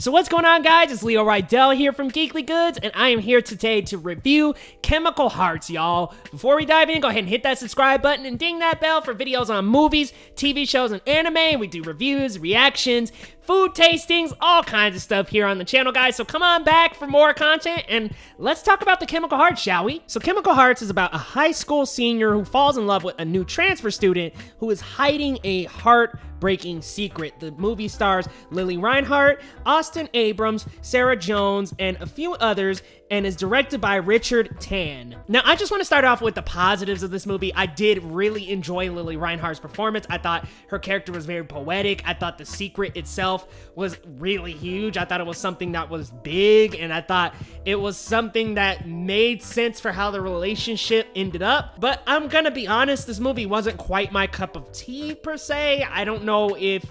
So what's going on guys, it's Leo Rydel here from Geekly Goods, and I am here today to review Chemical Hearts, y'all. Before we dive in, go ahead and hit that subscribe button and ding that bell for videos on movies, TV shows, and anime. We do reviews, reactions, food tastings, all kinds of stuff here on the channel, guys. So come on back for more content and let's talk about the Chemical Hearts, shall we? So Chemical Hearts is about a high school senior who falls in love with a new transfer student who is hiding a heartbreaking secret. The movie stars Lili Reinhart, Austin Abrams, Sarah Jones, and a few others, and is directed by Richard Tanne. Now, I just want to start off with the positives of this movie. I did really enjoy Lili Reinhart's performance. I thought her character was very poetic. I thought the secret itself was really huge. I thought it was something that was big, and I thought it was something that made sense for how the relationship ended up. But I'm gonna be honest, this movie wasn't quite my cup of tea per se. I don't know if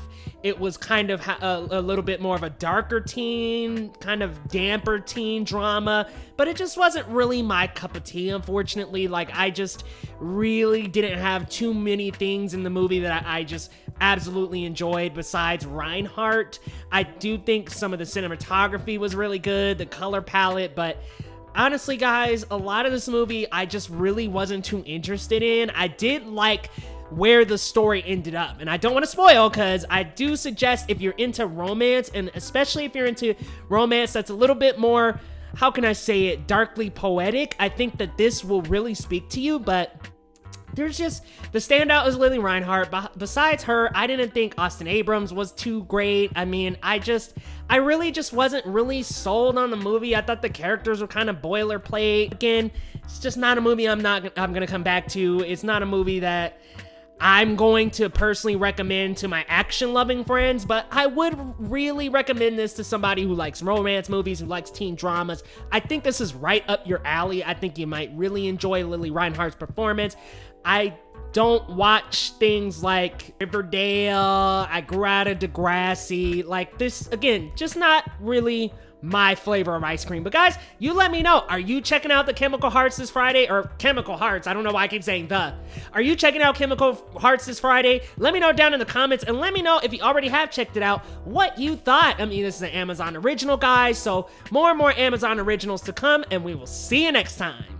it was kind of a, a, little bit more of a darker teen, kind of damper teen drama, but it just wasn't really my cup of tea, unfortunately. Like, I just really didn't have too many things in the movie that I, I just absolutely enjoyed besides Reinhart. I do think some of the cinematography was really good, the color palette, but honestly, guys, a lot of this movie I just really wasn't too interested in. I did like where the story ended up. And I don't want to spoil because I do suggest if you're into romance, and especially if you're into romance that's a little bit more, how can I say it, darkly poetic, I think that this will really speak to you. But there's just the standout is Lili Reinhart. Besides her, I didn't think Austin Abrams was too great. I mean, I just, I really just wasn't really sold on the movie. I thought the characters were kind of boilerplate. Again, it's just not a movie I'm not, I'm gonna come back to. It's not a movie that I'm going to personally recommend to my action loving friends, but I would really recommend this to somebody who likes romance movies, who likes teen dramas. I think this is right up your alley. I think you might really enjoy Lili Reinhart's performance. I don't watch things like Riverdale, I grew out of Degrassi. Like this, again, just not really my flavor of ice cream. But guys, you let me know. Are you checking out the Chemical Hearts this Friday? Or Chemical Hearts, I don't know why I keep saying the. Are you checking out Chemical Hearts this Friday? Let me know down in the comments and let me know if you already have checked it out, what you thought. I mean, this is an Amazon original, guys, so more and more Amazon originals to come, and we will see you next time.